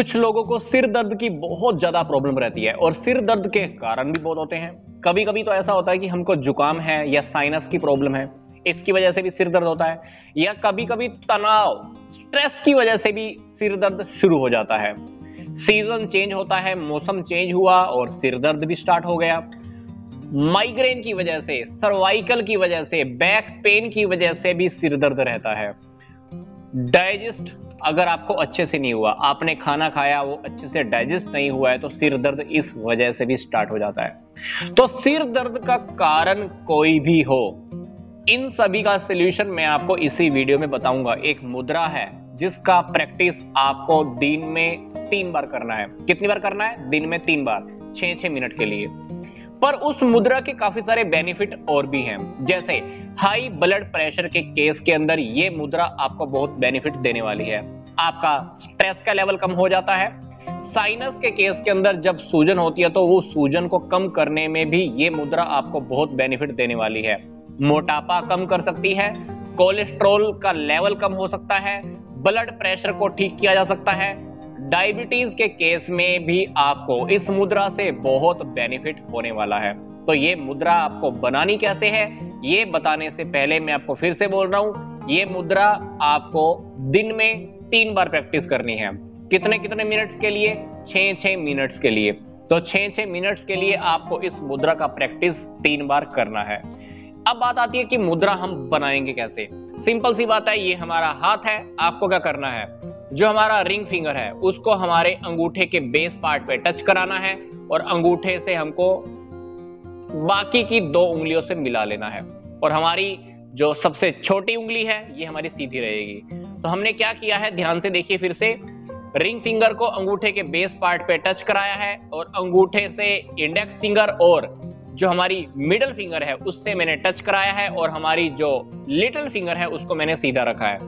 कुछ लोगों को सिर दर्द की बहुत ज़्यादा प्रॉब्लम रहती है और सिर दर्द के कारण भी बहुत होते हैं। कभी कभी तो ऐसा होता है कि हमको जुकाम है या साइनस की प्रॉब्लम है, इसकी वजह से भी सिर दर्द होता है, या कभी कभी तनाव स्ट्रेस की वजह से भी सिर दर्द शुरू हो जाता है। सीज़न चेंज होता है, मौसम चेंज हुआ और सिर दर्द भी स्टार्ट हो गया। माइग्रेन की वजह से सर्वाइकल की वजह से बैक पेन की वजह से भी सिर दर्द रहता है। डाइजेस्ट अगर आपको अच्छे से नहीं हुआ, आपने खाना खाया, वो अच्छे से डाइजेस्ट नहीं हुआ है तो सिर दर्द इस वजह से भी स्टार्ट हो जाता है। तो सिर दर्द का कारण कोई भी हो, इन सभी का सोल्यूशन मैं आपको इसी वीडियो में बताऊँगा। एक मुद्रा है, जिसका प्रैक्टिस आपको दिन में तीन बार करना है। कितनी बार करना है? दिन में तीन बार छह मिनट के लिए। पर उस मुद्रा के काफ़ी सारे बेनिफिट और भी हैं। जैसे हाई ब्लड प्रेशर के केस के अंदर ये मुद्रा आपको बहुत बेनिफिट देने वाली है। आपका स्ट्रेस का लेवल कम हो जाता है। साइनस के केस के अंदर जब सूजन होती है तो वो सूजन को कम करने में भी ये मुद्रा आपको बहुत बेनिफिट देने वाली है। मोटापा कम कर सकती है, कोलेस्ट्रॉल का लेवल कम हो सकता है, ब्लड प्रेशर को ठीक किया जा सकता है। डायबिटीज़ के केस में भी आपको इस मुद्रा से बहुत बेनिफिट होने वाला है। तो ये मुद्रा आपको बनानी कैसे है? ये बताने से पहले मैं आपको फिर से बोल रहा हूँ, ये मुद्रा आपको दिन में तीन बार प्रैक्टिस करनी है। कितने कितने मिनट्स के लिए? छह मिनट्स के लिए। तो छह मिनट्स के लिए आपको इस मुद्रा का प्रैक्टिस तीन बार करना है। अब बात आती है कि मुद्रा हम बनाएँगे कैसे? सिंपल सी बात है, ये हमारा हाथ है, आपको क्या करना है? जो हमारा रिंग फिंगर है, उसको हमारे अंगूठे के बेस पार्ट पे टच कराना है और अंगूठे से हमको बाकी की दो उंगलियों से मिला लेना है। और हमारी जो सबसे छोटी उंगली है, ये हमारी सीधी रहेगी। तो हमने क्या किया है? ध्यान से देखिए फिर से। रिंग फिंगर को अंगूठे के बेस पार्ट पे टच कराया है और अंगूठे से इंडेक्स फिंगर और जो हमारी मिडल फिंगर है, उससे मैंने टच कराया है और हमारी जो लिटिल फिंगर है, उसको मैंने सीधा रखा है।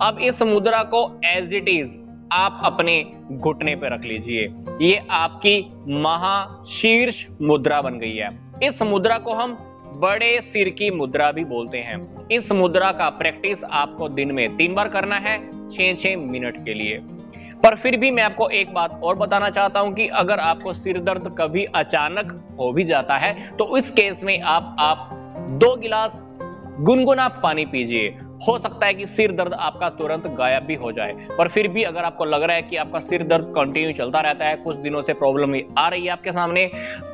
अब इस मुद्रा को एज इट इज़ आप अपने घुटने पे रख लीजिए। ये आपकी महाशीर्ष मुद्रा बन गई है। इस मुद्रा को हम बड़े सिर की मुद्रा भी बोलते हैं। इस मुद्रा का प्रैक्टिस आपको दिन में तीन बार करना है छह छह मिनट के लिए। पर फिर भी मैं आपको एक बात और बताना चाहता हूँ कि अगर आपको सिर दर्द कभी अचानक हो भी जाता है तो इस केस में आप आप दो गिलास गुनगुना पानी पीजिए। हो सकता है कि सिर दर्द आपका तुरंत गायब भी हो जाए। पर फिर भी अगर आपको लग रहा है कि आपका सिर दर्द कंटिन्यू चलता रहता है, कुछ दिनों से प्रॉब्लम आ रही है आपके सामने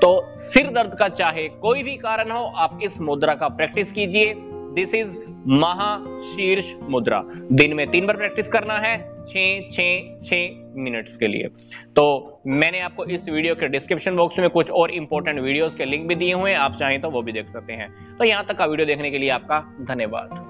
तो सिर दर्द का चाहे कोई भी कारण हो, आप इस मुद्रा का प्रैक्टिस कीजिए। दिस इज़ महाशीर्ष मुद्रा दिन में तीन बार प्रैक्टिस करना है छ छ छ मिनट्स के लिए। तो मैंने आपको इस वीडियो के डिस्क्रिप्शन बॉक्स में कुछ और इंपॉर्टेंट वीडियोस के लिंक भी दिए हुए हैं, आप चाहें तो वो भी देख सकते हैं। तो यहाँ तक का वीडियो देखने के लिए आपका धन्यवाद।